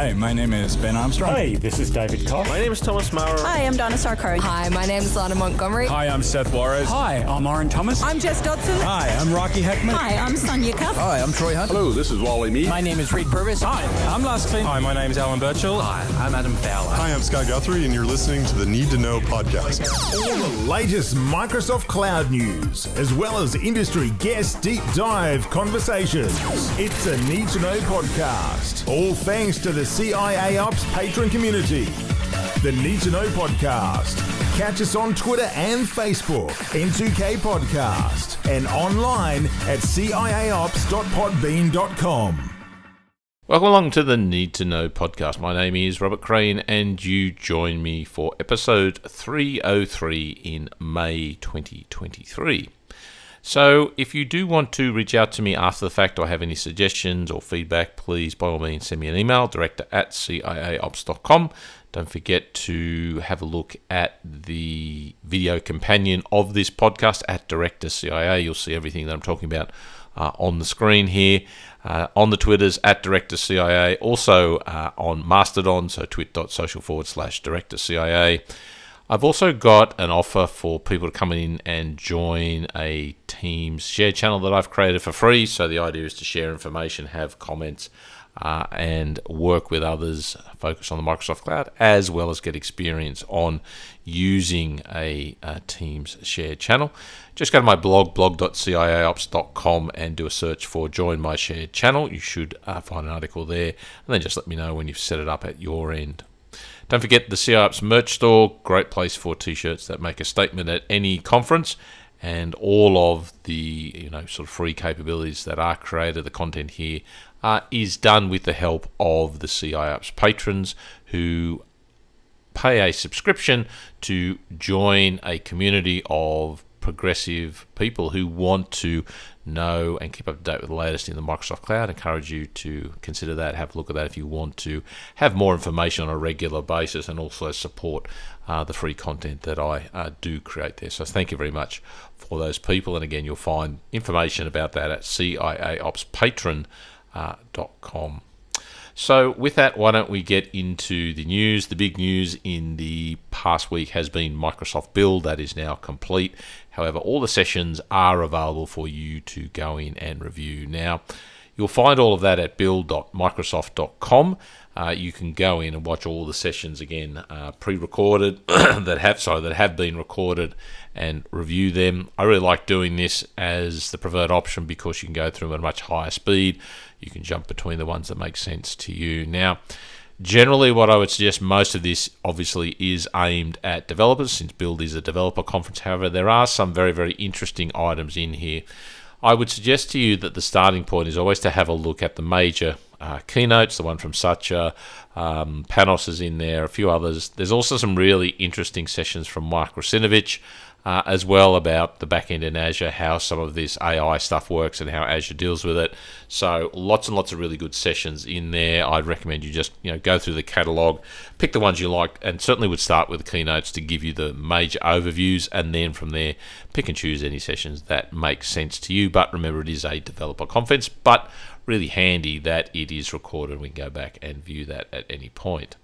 Hi, my name is Ben Armstrong. Hey, this is David Cox. My name is Thomas Maurer. Hi, I'm Dona Sarkar. Hi, my name is Lana Montgomery. Hi, I'm Seth Juarez. Hi, I'm Aaron Thomas. I'm Jess Dodson. Hi, I'm Rocky Heckman. Hi, I'm Sonia Cuff. Hi, I'm Troy Hunt. Hello, this is Wally Mead. My name is Reed Purvis. Hi, I'm Lars Klint. Hi, my name is Alan Burchill. Hi, I'm Adam Fowler. Hi, I'm Scott Guthrie, and you're listening to the Need to Know podcast. All the latest Microsoft Cloud news, as well as industry guest deep dive conversations. It's a Need to Know podcast. All thanks to the CIAOPS patron community. The Need to Know podcast. Catch us on Twitter and Facebook, N2K Podcast, and online at ciaops.podbean.com. Welcome along to the Need to Know podcast. My name is Robert Crane, and you join me for episode 303 in May 2023. So, if you do want to reach out to me after the fact or have any suggestions or feedback, please by all means send me an email, director at ciaops.com. Don't forget to have a look at the video companion of this podcast at Director CIA. You'll see everything that I'm talking about uh, on the screen here. Uh, on the Twitters at Director CIA, also uh, on Mastodon, so twit.social forward slash Director CIA. I've also got an offer for people to come in and join a Teams share channel that I've created for free. So the idea is to share information, have comments, uh, and work with others, focus on the Microsoft Cloud, as well as get experience on using a, a Teams share channel. Just go to my blog, blog.ciaops.com, and do a search for Join My Shared Channel. You should uh, find an article there, and then just let me know when you've set it up at your end. Don't forget the CIAOPS merch store, great place for t-shirts that make a statement at any conference and all of the you know sort of free capabilities that are created, the content here uh, is done with the help of the CIAOPS patrons who pay a subscription to join a community of progressive people who want to know and keep up to date with the latest in the Microsoft Cloud. I encourage you to consider that, have a look at that if you want to have more information on a regular basis and also support uh, the free content that I uh, do create there. So thank you very much for those people. And again, you'll find information about that at ciaopspatron.com. So, with that, why don't we get into the news? The big news in the past week has been Microsoft Build, that is now complete. However, all the sessions are available for you to go in and review. Now, you'll find all of that at build.microsoft.com. Uh, you can go in and watch all the sessions again, uh, pre-recorded that have sorry that have been recorded, and review them. I really like doing this as the preferred option because you can go through them at a much higher speed. You can jump between the ones that make sense to you. Now, generally, what I would suggest most of this obviously is aimed at developers, since Build is a developer conference. However, there are some very very interesting items in here. I would suggest to you that the starting point is always to have a look at the major uh, keynotes, the one from Satya, um, Panos is in there, a few others. There's also some really interesting sessions from Mike Russinovich, uh, as well about the backend in Azure, how some of this AI stuff works and how Azure deals with it. So lots and lots of really good sessions in there. I'd recommend you just you know go through the catalog, pick the ones you like, and certainly would start with the keynotes to give you the major overviews, and then from there pick and choose any sessions that make sense to you. But remember, it is a developer conference, but really handy that it is recorded. We can go back and view that at any point.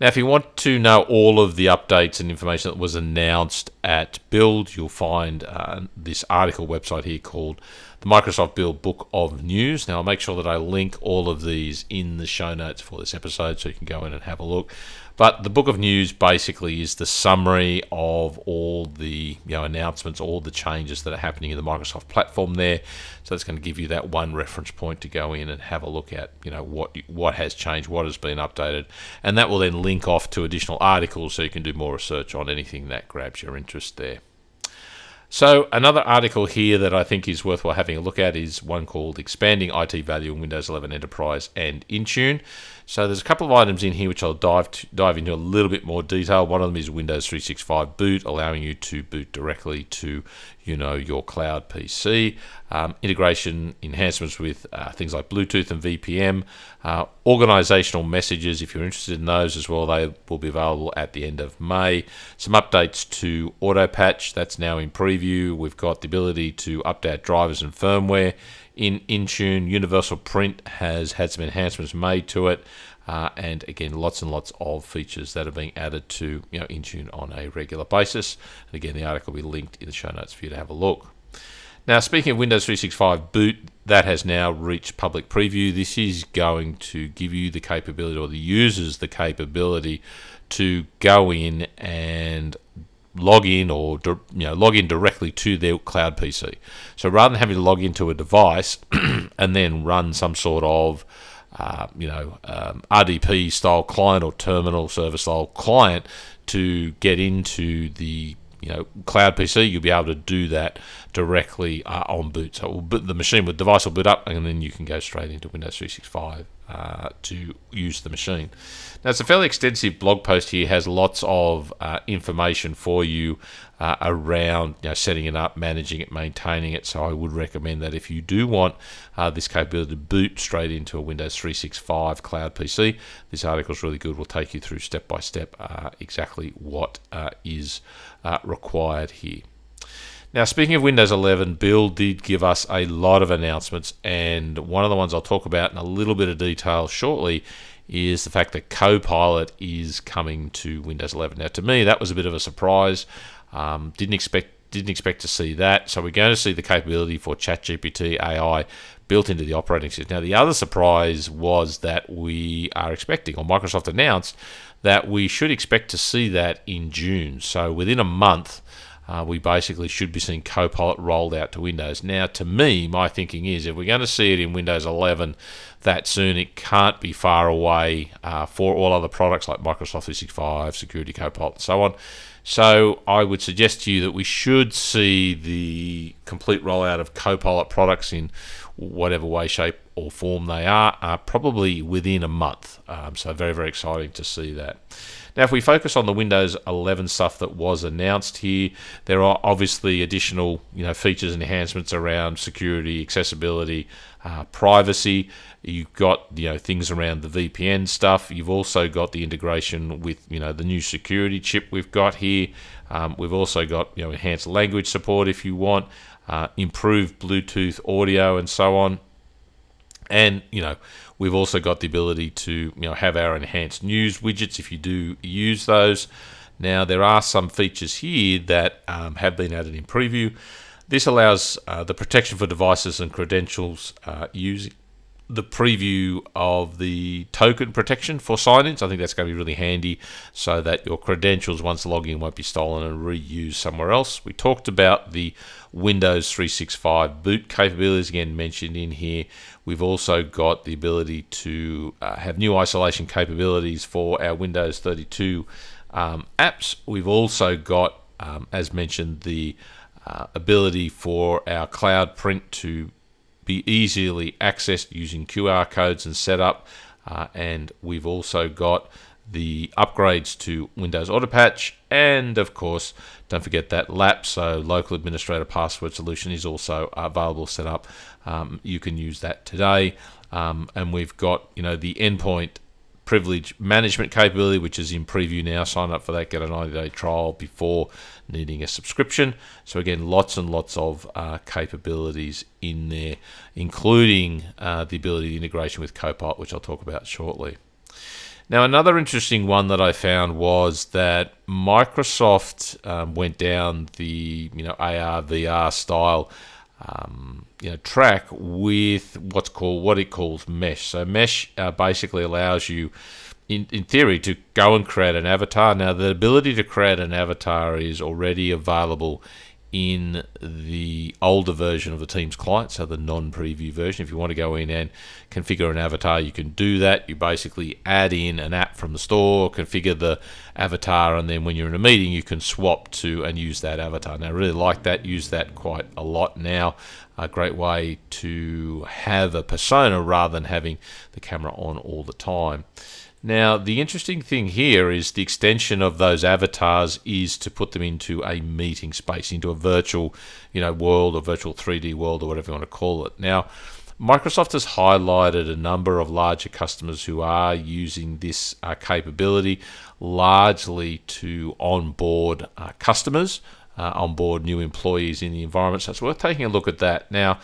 Now, if you want to know all of the updates and information that was announced at Build, you'll find uh, this article website here called the Microsoft Build Book of News. Now, I'll make sure that I link all of these in the show notes for this episode so you can go in and have a look. But the Book of News basically is the summary of all the you know announcements, all the changes that are happening in the Microsoft platform there. So it's going to give you that one reference point to go in and have a look at, you know, what what has changed, what has been updated, and that will then link off to additional articles so you can do more research on anything that grabs your interest there. So, another article here that I think is worthwhile having a look at is one called Expanding IT Value in Windows 11 Enterprise and Intune. So, there's a couple of items in here which I'll dive to, dive into a little bit more detail. One of them is Windows 365 boot, allowing you to boot directly to you know your cloud PC. Um, integration enhancements with uh, things like Bluetooth and VPN. Uh, organizational messages, if you're interested in those as well, they will be available at the end of May. Some updates to AutoPatch, that's now in preview. We've got the ability to update drivers and firmware in Intune. Universal Print has had some enhancements made to it. Uh, and again, lots and lots of features that are being added to you know Intune on a regular basis. And again, the article will be linked in the show notes for you to have a look. Now, speaking of Windows 365 boot, that has now reached public preview. This is going to give you the capability, or the users the capability, to go in and log in or you know log in directly to their cloud PC. So rather than having to log into a device and then run some sort of uh, you know um, RDP style client or terminal server style client to get into the you know cloud PC, you'll be able to do that directly uh, on boot. So boot, the machine with device will boot up, and then you can go straight into Windows 365 uh, to use the machine. Now it's a fairly extensive blog post here. Has lots of uh, information for you uh, around you know, setting it up, managing it, maintaining it. So I would recommend that if you do want uh, this capability to boot straight into a Windows 365 cloud PC, this article is really good. We'll take you through step by step uh, exactly what uh, is required here. Now, speaking of Windows 11, Build did give us a lot of announcements, and one of the ones I'll talk about in a little bit of detail shortly is the fact that Copilot is coming to Windows 11. Now, to me, that was a bit of a surprise. Um, didn't expect didn't expect to see that. So we're going to see the capability for ChatGPT AI built into the operating system. Now, the other surprise was that we are expecting, or Microsoft announced, that we should expect to see that in June. So within a month, uh, we basically should be seeing Copilot rolled out to Windows. Now, to me, my thinking is if we're going to see it in Windows 11 that soon, it can't be far away uh, for all other products like Microsoft 365, Security Copilot, and so on. So I would suggest to you that we should see the complete rollout of Copilot products in whatever way, shape, or form they are, uh, probably within a month. Um, so very, very exciting to see that. Now, if we focus on the Windows 11 stuff that was announced here, there are obviously additional you know features and enhancements around security, accessibility, uh, privacy. You've got you know things around the VPN stuff. You've also got the integration with you know the new security chip we've got here. Um, we've also got you know enhanced language support if you want, uh, improved Bluetooth audio and so on. And you know We've also got the ability to you know have our enhanced news widgets if you do use those. Now there are some features here that um, have been added in preview. This allows uh, the protection for devices and credentials uh, using the preview of the token protection for sign-ins. I think that's going to be really handy so that your credentials once login won't be stolen and reused somewhere else. We talked about the Windows 365 boot capabilities again mentioned in here. We've also got the ability to uh, have new isolation capabilities for our Windows 32 um, apps. We've also got, um, as mentioned, the uh, ability for our cloud print to be easily accessed using QR codes and setup. Uh, and we've also got the upgrades to Windows Autopatch, and of course, don't forget that LAP, so Local Administrator Password Solution, is also available set up. Um, you can use that today, um, and we've got you know the endpoint privilege management capability, which is in preview now. Sign up for that, get a 90 day trial before needing a subscription. So, again, lots and lots of uh, capabilities in there, including uh, the ability to integration with Copilot, which I'll talk about shortly. Now, another interesting one that I found was that Microsoft um, went down the you know AR VR style um, you know track with what's called what it calls mesh. So mesh uh, basically allows you, in in theory, to go and create an avatar. Now, the ability to create an avatar is already available in the older version of the Teams client, so the non-preview version. If you want to go in and configure an avatar, you can do that. You basically add in an app from the store, configure the avatar, and then when you're in a meeting, you can swap to and use that avatar. Now, I really like that. Use that quite a lot now. A great way to have a persona rather than having the camera on all the time. Now, the interesting thing here is the extension of those avatars is to put them into a meeting space, into a virtual, you know, world or virtual 3D world or whatever you want to call it. Now, Microsoft has highlighted a number of larger customers who are using this uh, capability largely to onboard uh, customers, uh, onboard new employees in the environment. So it's worth taking a look at that. Now,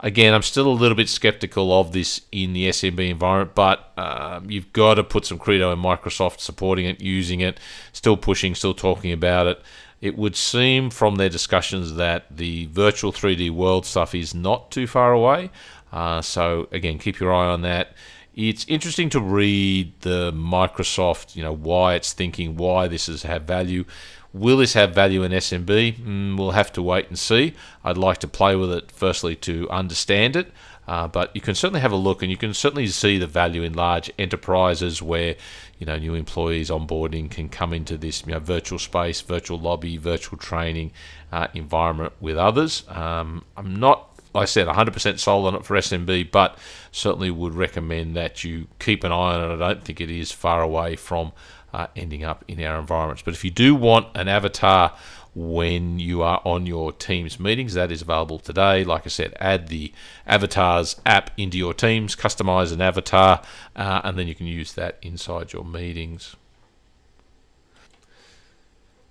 Again, I'm still a little bit skeptical of this in the SMB environment, but um, you've got to put some credo in Microsoft supporting it, using it, still pushing, still talking about it. It would seem from their discussions that the virtual 3D world stuff is not too far away. Uh, so again, keep your eye on that. It's interesting to read the Microsoft, you know, why it's thinking, why this has had value. Will this have value in SMB? Mm, we'll have to wait and see. I'd like to play with it firstly to understand it, uh, but you can certainly have a look and you can certainly see the value in large enterprises where you know new employees onboarding can come into this you know, virtual space, virtual lobby, virtual training uh, environment with others. Um, I'm not like I said, 100% sold on it for SMB, but certainly would recommend that you keep an eye on it. I don't think it is far away from uh, ending up in our environments. But if you do want an avatar when you are on your Teams meetings, that is available today. Like I said, add the avatars app into your Teams, customize an avatar, uh, and then you can use that inside your meetings.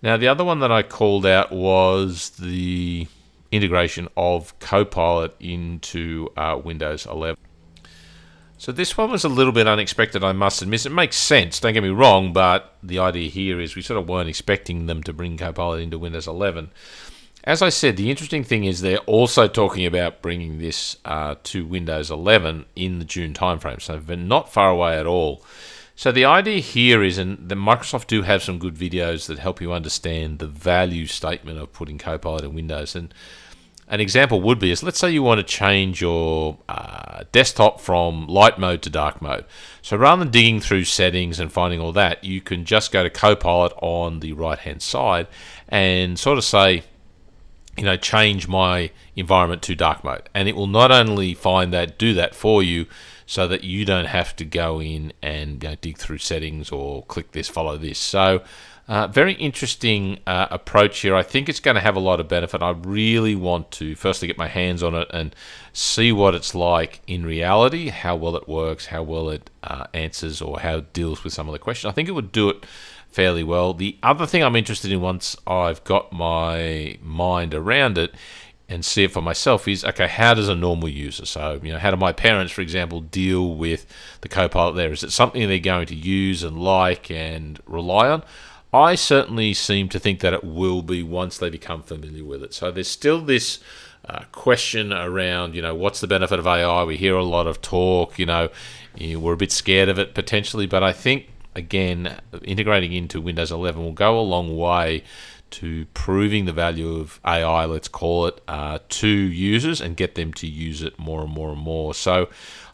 Now, the other one that I called out was the integration of Copilot into uh, Windows 11. So this one was a little bit unexpected, I must admit. It makes sense, don't get me wrong, but the idea here is we sort of weren't expecting them to bring Copilot into Windows 11. As I said, the interesting thing is they're also talking about bringing this uh, to Windows 11 in the June timeframe, so they're not far away at all. So the idea here is, and the Microsoft do have some good videos that help you understand the value statement of putting Copilot in Windows, and an example would be is let's say you want to change your uh, desktop from light mode to dark mode. So rather than digging through settings and finding all that, you can just go to Copilot on the right hand side and sort of say, you know, change my environment to dark mode. And it will not only find that, do that for you so that you don't have to go in and you know, dig through settings or click this, follow this. So uh, very interesting uh, approach here. I think it's going to have a lot of benefit. I really want to firstly get my hands on it and see what it's like in reality, how well it works, how well it uh, answers, or how it deals with some of the questions. I think it would do it fairly well. The other thing I'm interested in once I've got my mind around it and see it for myself is okay how does a normal user so you know how do my parents for example deal with the copilot there is it something they're going to use and like and rely on I certainly seem to think that it will be once they become familiar with it. So there's still this uh, question around, you know, what's the benefit of AI? We hear a lot of talk, you know, we're a bit scared of it potentially, but I think, again, integrating into Windows 11 will go a long way to proving the value of AI, let's call it, uh, to users and get them to use it more and more and more. So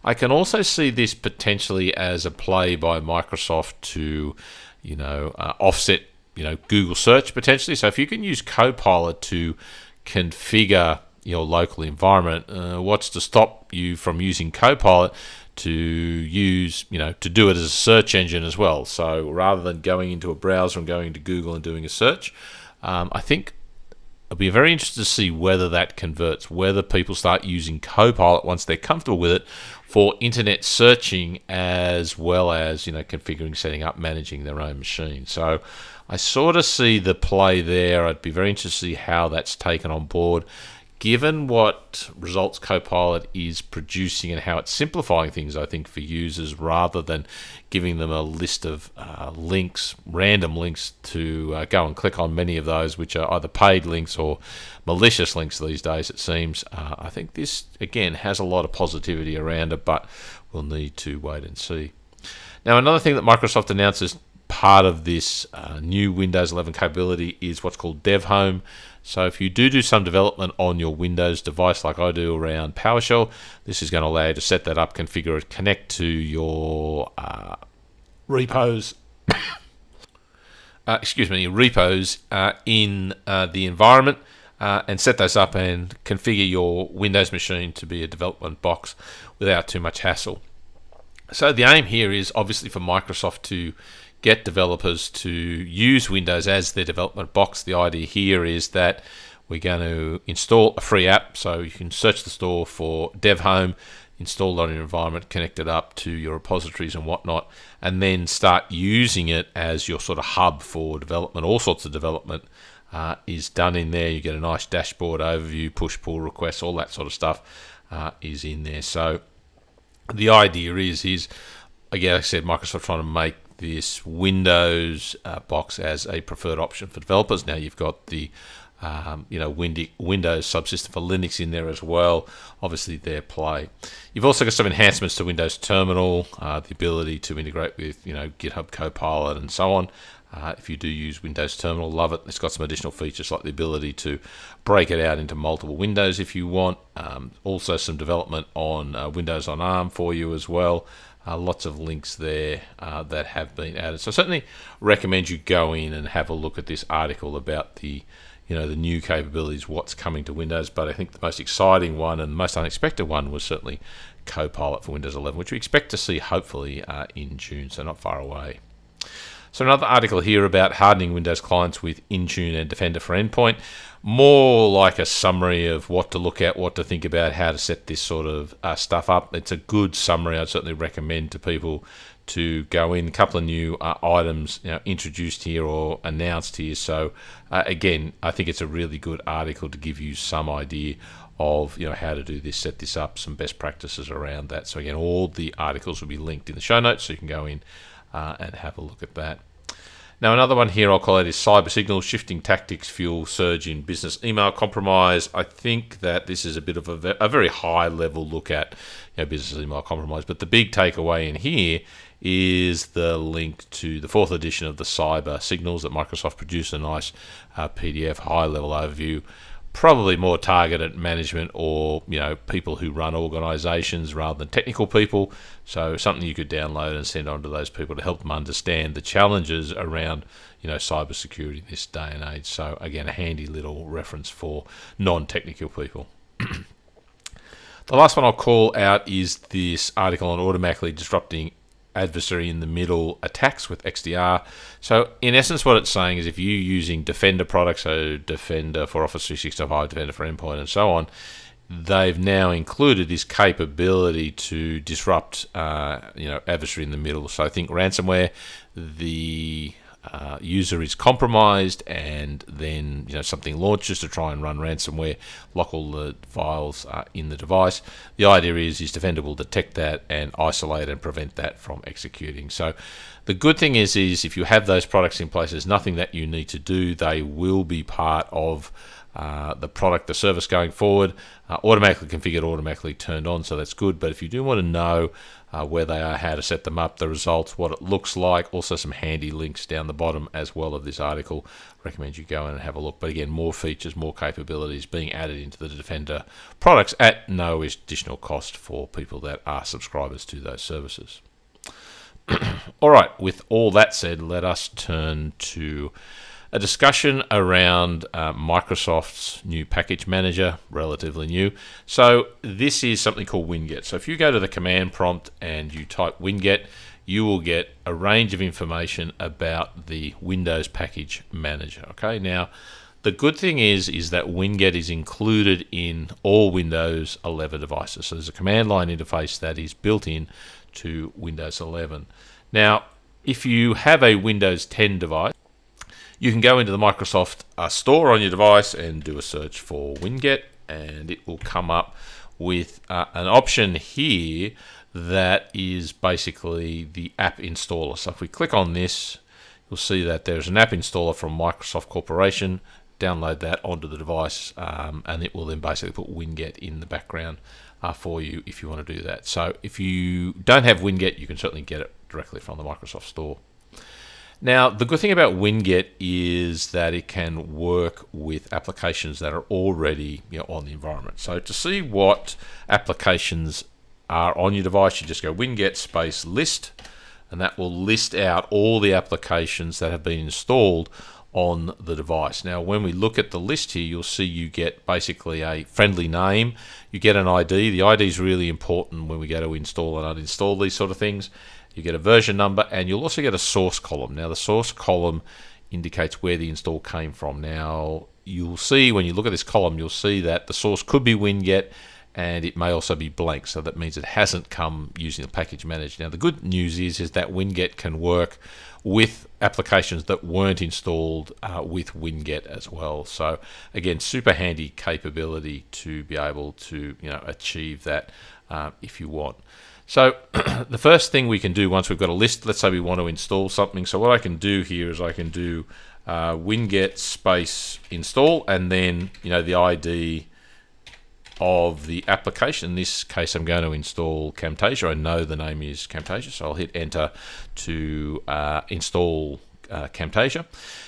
I can also see this potentially as a play by Microsoft to you know, uh, offset, you know, Google search potentially. So if you can use Copilot to configure your local environment, uh, what's to stop you from using Copilot to use, you know, to do it as a search engine as well? So rather than going into a browser and going to Google and doing a search, um, I think I'll be very interested to see whether that converts, whether people start using Copilot once they're comfortable with it, for internet searching as well as you know configuring, setting up, managing their own machine. So I sort of see the play there. I'd be very interested to see how that's taken on board given what results Copilot is producing and how it's simplifying things, I think, for users rather than giving them a list of uh, links, random links to uh, go and click on many of those, which are either paid links or malicious links these days, it seems. Uh, I think this, again, has a lot of positivity around it, but we'll need to wait and see. Now, another thing that Microsoft announces part of this uh, new Windows 11 capability is what's called Dev Home. So if you do do some development on your Windows device like I do around PowerShell, this is going to allow you to set that up, configure it, connect to your uh, repos. uh, excuse me, repos uh, in uh, the environment uh, and set those up and configure your Windows machine to be a development box without too much hassle. So the aim here is obviously for Microsoft to get developers to use Windows as their development box. The idea here is that we're going to install a free app, so you can search the store for Dev Home, install it on your environment, connect it up to your repositories and whatnot, and then start using it as your sort of hub for development. All sorts of development uh, is done in there. You get a nice dashboard overview, push pull requests, all that sort of stuff. uh, is in there. So the idea is is again, like I said, Microsoft trying to make this Windows uh, box as a preferred option for developers. Now you've got the um, you know Windows subsystem for Linux in there as well. Obviously, their play. You've also got some enhancements to Windows Terminal, uh, the ability to integrate with you know GitHub Copilot and so on. Uh, if you do use Windows Terminal, love it. It's got some additional features like the ability to break it out into multiple windows if you want. Um, also, some development on uh, Windows on ARM for you as well. Uh, lots of links there uh, that have been added. So, certainly recommend you go in and have a look at this article about the you know the new capabilities, what's coming to Windows. But I think the most exciting one and the most unexpected one was certainly Copilot for Windows 11, which we expect to see hopefully uh, in June, so not far away. So another article here about hardening Windows clients with Intune and Defender for Endpoint. More like a summary of what to look at, what to think about, how to set this sort of uh, stuff up. It's a good summary. I'd certainly recommend to people to go in. A couple of new uh, items you know, introduced here or announced here. So uh, again, I think it's a really good article to give you some idea of you know how to do this, set this up, some best practices around that. So again, all the articles will be linked in the show notes, so you can go in uh, and have a look at that. Now, another one here I'll call it is cyber signals, shifting tactics, fuel surge in business email compromise. I think that this is a bit of a, a very high level look at you know, business email compromise, but the big takeaway in here is the link to the fourth edition of the Cyber Signals that Microsoft produced a nice uh, PDF high level overview. Probably more targeted management or you know people who run organisations rather than technical people. So something you could download and send on to those people to help them understand the challenges around you know cybersecurity in this day and age. So again, a handy little reference for non-technical people. the last one I'll call out is this article on automatically disrupting adversary in the middle attacks with XDR. So, in essence, what it's saying is if you're using Defender products, so Defender for Office 365, Defender for Endpoint, and so on, they've now included this capability to disrupt, uh, you know, adversary in the middle. So, I think ransomware, the uh, user is compromised and then you know something launches to try and run ransomware, lock all the files uh, in the device. The idea is is Defender will detect that and isolate and prevent that from executing. So the good thing is is if you have those products in place, there's nothing that you need to do. They will be part of uh, the product, the service going forward, uh, automatically configured, automatically turned on, so that's good. But if you do want to know uh, where they are, how to set them up, the results, what it looks like, also some handy links down the bottom as well of this article, recommend you go in and have a look. But again, more features, more capabilities being added into the Defender products at no additional cost for people that are subscribers to those services. all right, with all that said, let us turn to a discussion around uh, Microsoft's new package manager, relatively new. So this is something called Winget. So if you go to the command prompt and you type Winget, you will get a range of information about the Windows package manager. Okay, now the good thing is is that Winget is included in all Windows 11 devices. So there's a command line interface that is built in to Windows 11. Now, if you have a Windows 10 device, you can go into the Microsoft uh, store on your device and do a search for Winget, and it will come up with uh, an option here that is basically the app installer. So if we click on this, you'll see that there's an app installer from Microsoft Corporation. Download that onto the device, um, and it will then basically put Winget in the background uh, for you if you want to do that. So if you don't have Winget, you can certainly get it directly from the Microsoft Store. Now, the good thing about Winget is that it can work with applications that are already you know, on the environment. So to see what applications are on your device, you just go Winget space list, and that will list out all the applications that have been installed on the device. Now, when we look at the list here, you'll see you get basically a friendly name. You get an ID. The ID is really important when we go to install and uninstall these sort of things you get a version number, and you'll also get a source column. Now, the source column indicates where the install came from. Now, you'll see when you look at this column, you'll see that the source could be Winget, and it may also be blank. So that means it hasn't come using the package manager. Now the good news is is that Winget can work with applications that weren't installed uh, with Winget as well. So again, super handy capability to be able to you know achieve that uh, if you want. So the first thing we can do once we've got a list, let's say we want to install something. So what I can do here is I can do uh, winget space install and then you know the ID of the application. In this case, I'm going to install Camtasia. I know the name is Camtasia, so I'll hit enter to uh, install uh, Camtasia.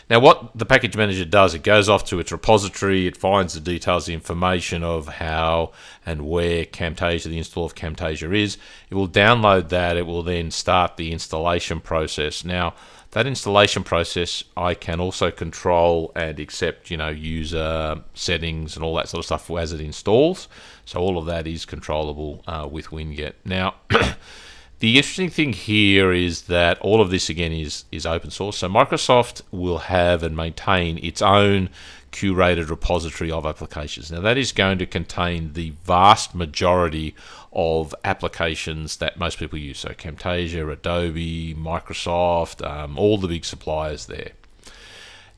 Now, what the package manager does, it goes off to its repository, it finds the details, the information of how and where Camtasia, the install of Camtasia is. It will download that, it will then start the installation process. Now, that installation process I can also control and accept, you know, user settings and all that sort of stuff as it installs. So all of that is controllable uh, with Winget. Now, the interesting thing here is that all of this again is is open source. So Microsoft will have and maintain its own curated repository of applications. Now that is going to contain the vast majority of applications that most people use. So Camtasia, Adobe, Microsoft, um, all the big suppliers there.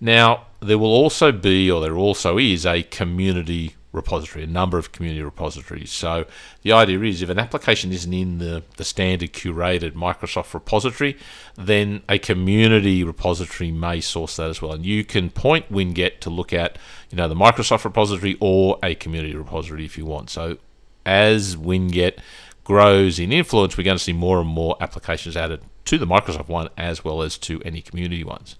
Now, there will also be, or there also is, a community repository, a number of community repositories. So the idea is if an application isn't in the, the standard curated Microsoft repository, then a community repository may source that as well. And you can point Winget to look at, you know, the Microsoft repository or a community repository if you want. So as Winget grows in influence, we're going to see more and more applications added to the Microsoft one as well as to any community ones.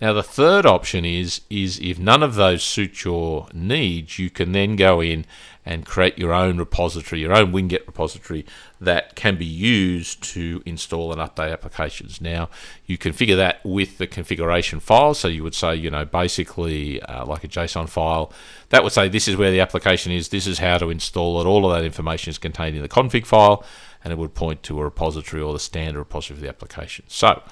Now the third option is is if none of those suit your needs, you can then go in and create your own repository, your own Winget repository that can be used to install and update applications. Now you configure that with the configuration file. So you would say, you know, basically uh, like a JSON file that would say this is where the application is, this is how to install it. All of that information is contained in the config file, and it would point to a repository or the standard repository for the application. So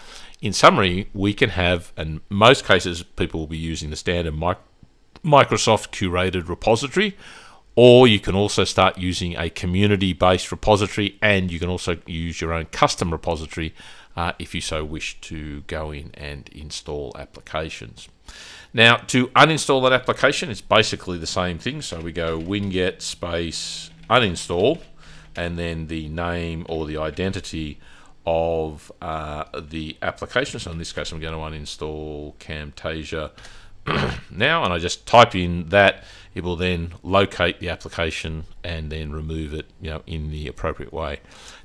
in summary, we can have, in most cases, people will be using the standard Microsoft curated repository, or you can also start using a community based repository, and you can also use your own custom repository uh, if you so wish to go in and install applications. Now, to uninstall that application, it's basically the same thing. So we go winget space uninstall, and then the name or the identity of uh, the application. So in this case, I'm going to uninstall Camtasia now, and I just type in that. It will then locate the application and then remove it, you know, in the appropriate way.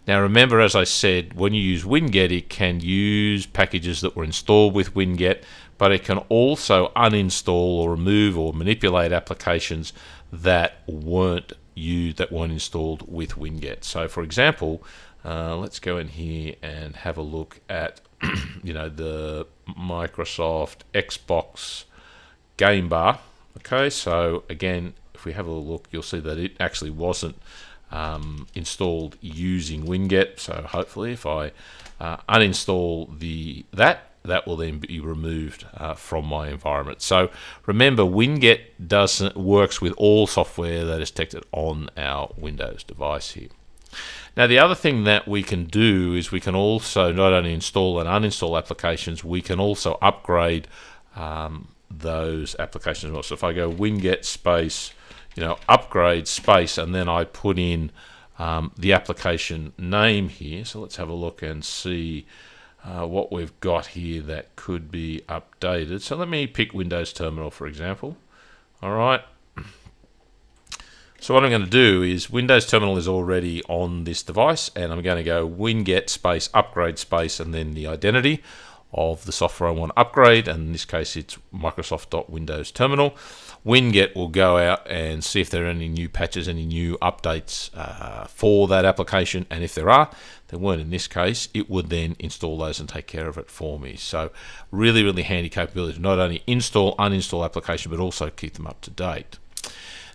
Now, remember, as I said, when you use Winget, it can use packages that were installed with Winget, but it can also uninstall or remove or manipulate applications that weren't used, that weren't installed with Winget. So, for example, uh, let's go in here and have a look at you know the Microsoft Xbox game bar. Okay, so again, if we have a look, you'll see that it actually wasn't um, installed using Winget. So hopefully, if I uh, uninstall the that, that will then be removed uh, from my environment. So remember, Winget doesn't works with all software that is detected on our Windows device here. Now, the other thing that we can do is we can also not only install and uninstall applications, we can also upgrade um, those applications as well. So if I go winget space, you know, upgrade space, and then I put in um, the application name here. So let's have a look and see uh, what we've got here that could be updated. So let me pick Windows Terminal, for example. All right. So what I'm going to do is Windows Terminal is already on this device and I'm going to go winget space upgrade space and then the identity of the software I want to upgrade and in this case it's Microsoft.Windows Terminal. Winget will go out and see if there are any new patches, any new updates uh, for that application and if there are, there weren't in this case, it would then install those and take care of it for me. So really, really handy capability to not only install, uninstall application but also keep them up to date.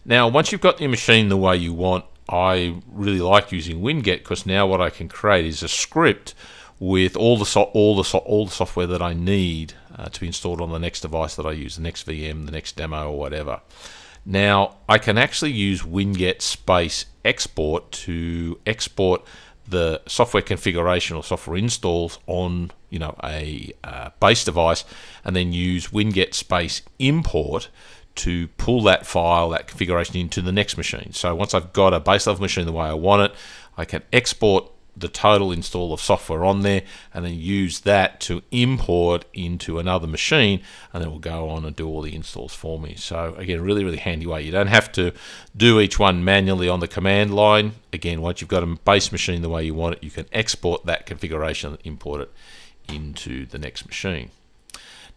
Now, once you've got your machine the way you want, I really like using Winget because now what I can create is a script with all the so all the so all the software that I need uh, to be installed on the next device that I use, the next VM, the next demo, or whatever. Now, I can actually use Winget Space Export to export the software configuration or software installs on you know a uh, base device and then use winget space import to pull that file that configuration into the next machine so once I've got a base level machine the way I want it I can export the total install of software on there and then use that to import into another machine and then we'll go on and do all the installs for me. So again really really handy way. You don't have to do each one manually on the command line. Again once you've got a base machine the way you want it you can export that configuration and import it into the next machine.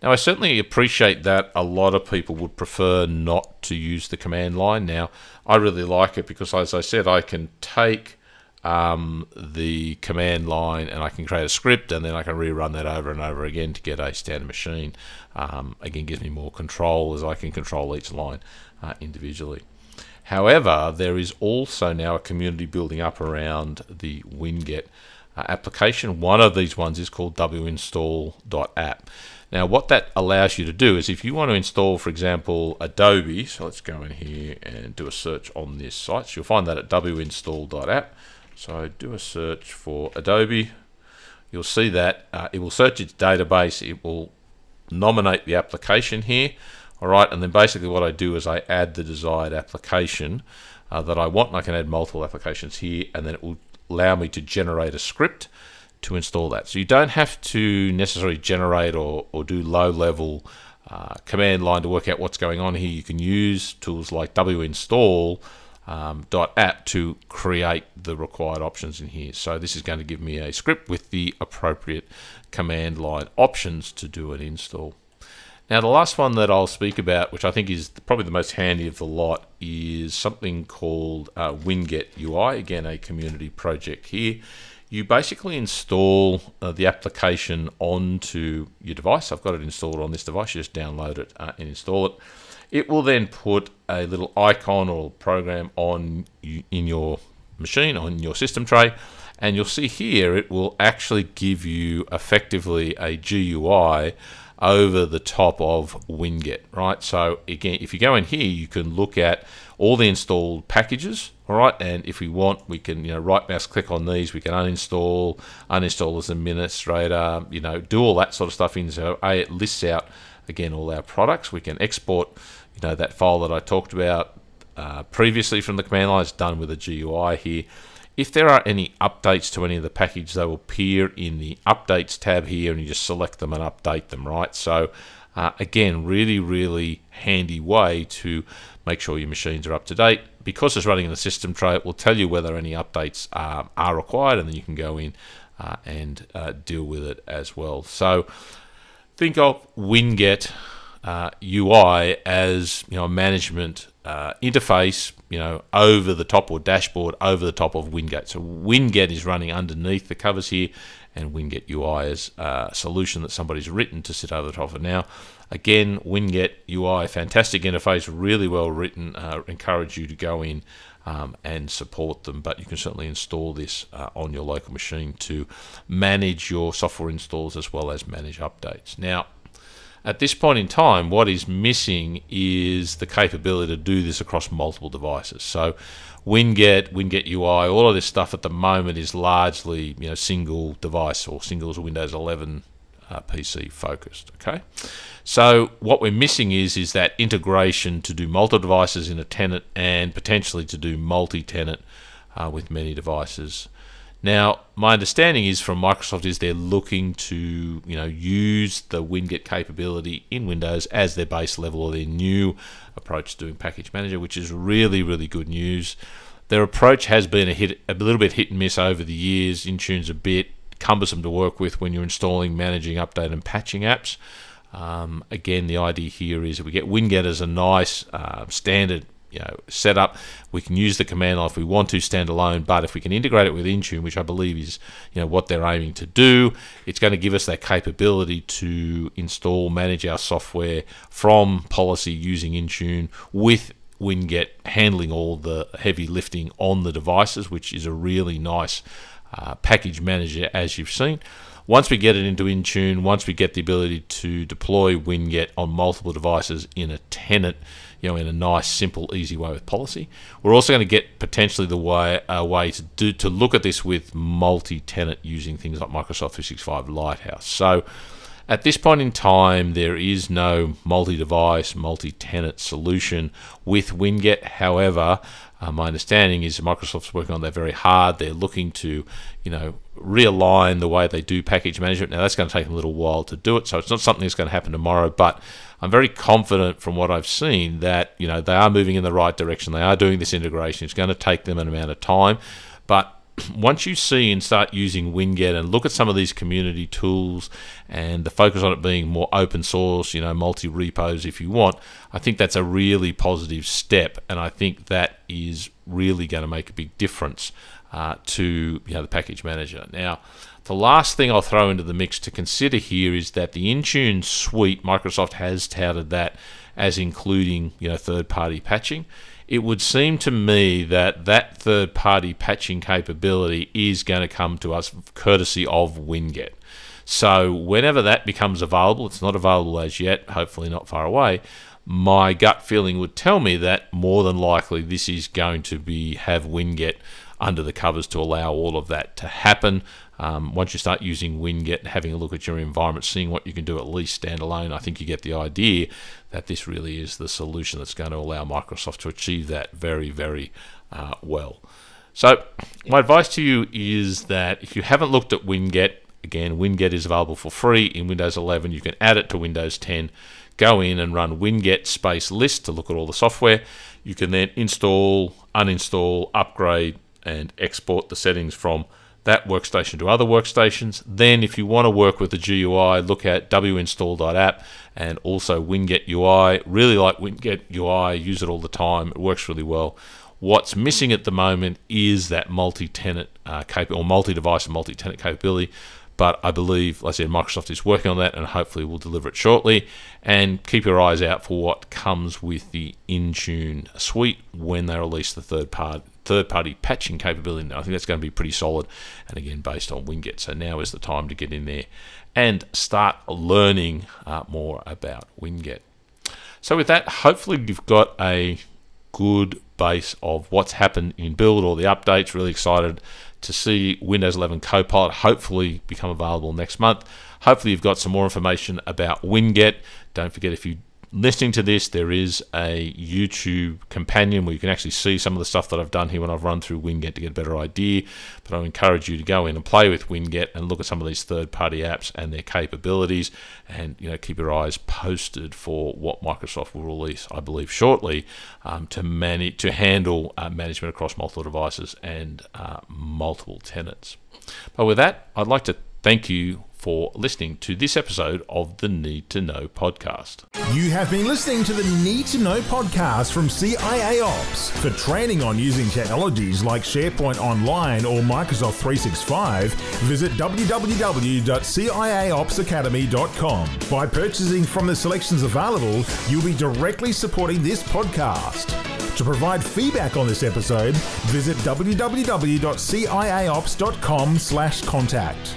Now, I certainly appreciate that a lot of people would prefer not to use the command line. Now, I really like it because, as I said, I can take um, the command line and I can create a script and then I can rerun that over and over again to get a standard machine. Um, again, gives me more control as I can control each line uh, individually. However, there is also now a community building up around the Winget uh, application. One of these ones is called winstall.app. Now, what that allows you to do is if you want to install, for example, Adobe, so let's go in here and do a search on this site. So you'll find that at winstall.app. So do a search for Adobe. You'll see that uh, it will search its database. It will nominate the application here. All right, and then basically what I do is I add the desired application uh, that I want. And I can add multiple applications here, and then it will allow me to generate a script to install that. So you don't have to necessarily generate or, or do low-level uh, command line to work out what's going on here. You can use tools like winstall um, .app to create the required options in here. So this is going to give me a script with the appropriate command line options to do an install. Now the last one that I'll speak about, which I think is probably the most handy of the lot, is something called uh, Winget UI, again a community project here. You basically install uh, the application onto your device. I've got it installed on this device, you just download it uh, and install it. It will then put a little icon or program on in your machine, on your system tray, and you'll see here it will actually give you effectively a GUI over the top of Winget, right? So again, if you go in here, you can look at all the installed packages, all right? And if we want, we can, you know, right mouse click on these, we can uninstall, uninstall as administrator, you know, do all that sort of stuff in. So A, it lists out, again, all our products. We can export you know that file that I talked about uh, previously from the command line is done with a GUI here. If there are any updates to any of the package, they will appear in the updates tab here, and you just select them and update them, right? So uh, again, really, really handy way to make sure your machines are up to date. Because it's running in the system tray, it will tell you whether any updates uh, are required, and then you can go in uh, and uh, deal with it as well. So think of Winget uh, UI as you know a management uh, interface, you know, over the top or dashboard over the top of Winget. So Winget is running underneath the covers here, and Winget UI is a solution that somebody's written to sit over the top of it. Now, again, Winget UI, fantastic interface, really well written. Uh, encourage you to go in. Um, and support them, but you can certainly install this uh, on your local machine to manage your software installs as well as manage updates. Now, at this point in time, what is missing is the capability to do this across multiple devices. So Winget, Winget UI, all of this stuff at the moment is largely you know single device or singles Windows 11 uh, PC focused. Okay, so what we're missing is is that integration to do multiple devices in a tenant and potentially to do multi-tenant uh, with many devices. Now, my understanding is from Microsoft is they're looking to you know use the Winget capability in Windows as their base level or their new approach to doing package manager, which is really really good news. Their approach has been a hit, a little bit hit and miss over the years. Intune's a bit cumbersome to work with when you're installing, managing, update, and patching apps. Um, again, the idea here is we get Winget as a nice uh, standard you know set up. We can use the command line if we want to stand alone, but if we can integrate it with Intune, which I believe is you know what they're aiming to do, it's going to give us that capability to install, manage our software from policy using Intune with Winget handling all the heavy lifting on the devices, which is a really nice uh, package manager as you've seen. once we get it into Intune, once we get the ability to deploy Winget on multiple devices in a tenant, you know, in a nice, simple, easy way with policy, we're also going to get potentially the way a way to do to look at this with multi-tenant using things like Microsoft 365 Lighthouse. So at this point in time, there is no multi device, multi tenant solution with Winget. However, uh, my understanding is Microsoft's working on that very hard. They're looking to, you know, realign the way they do package management. Now that's going to take a little while to do it, so it's not something that's going to happen tomorrow. But I'm very confident from what I've seen that you know they are moving in the right direction. They are doing this integration. It's going to take them an amount of time, but once you see and start using Winget and look at some of these community tools and the focus on it being more open source, you know, multi repos if you want, I think that's a really positive step. And I think that is really going to make a big difference uh, to you know, the package manager. Now, the last thing I'll throw into the mix to consider here is that the Intune suite, Microsoft has touted that as including you know third party patching it would seem to me that that third party patching capability is going to come to us courtesy of Winget. So, whenever that becomes available, it's not available as yet, hopefully not far away. My gut feeling would tell me that more than likely this is going to be have Winget under the covers to allow all of that to happen. Um, once you start using Winget, having a look at your environment, seeing what you can do at least standalone, I think you get the idea that this really is the solution that's going to allow Microsoft to achieve that very, very uh, well. So, my advice to you is that if you haven't looked at Winget, again, Winget is available for free in Windows 11. You can add it to Windows 10. Go in and run Winget space list to look at all the software. You can then install, uninstall, upgrade, and export the settings from that workstation to other workstations. Then, if you want to work with the GUI, look at winstall.app and also Winget UI. Really like Winget UI, use it all the time, it works really well. What's missing at the moment is that multi-tenant uh, or multi-device and multi-tenant capability. But I believe, like I said, Microsoft is working on that and hopefully will deliver it shortly. And keep your eyes out for what comes with the Intune suite when they release the third part third-party patching capability. I think that's going to be pretty solid, and again based on Winget. So now is the time to get in there and start learning uh, more about Winget. So with that, hopefully you've got a good base of what's happened in build, all the updates. Really excited to see Windows 11 Copilot hopefully become available next month. Hopefully you've got some more information about Winget. Don't forget if you listening to this, there is a YouTube companion where you can actually see some of the stuff that I've done here when I've run through Winget to get a better idea. But I encourage you to go in and play with Winget and look at some of these third-party apps and their capabilities, and you know keep your eyes posted for what Microsoft will release, I believe, shortly um, to manage to handle uh, management across multiple devices and uh, multiple tenants. But with that, I'd like to thank you for listening to this episode of the Need to Know podcast. You have been listening to the Need to Know podcast from CIAOPS. For training on using technologies like SharePoint Online or Microsoft 365, visit www.ciaopsacademy.com. By purchasing from the selections available, you'll be directly supporting this podcast. To provide feedback on this episode, visit www.ciaops.com/contact.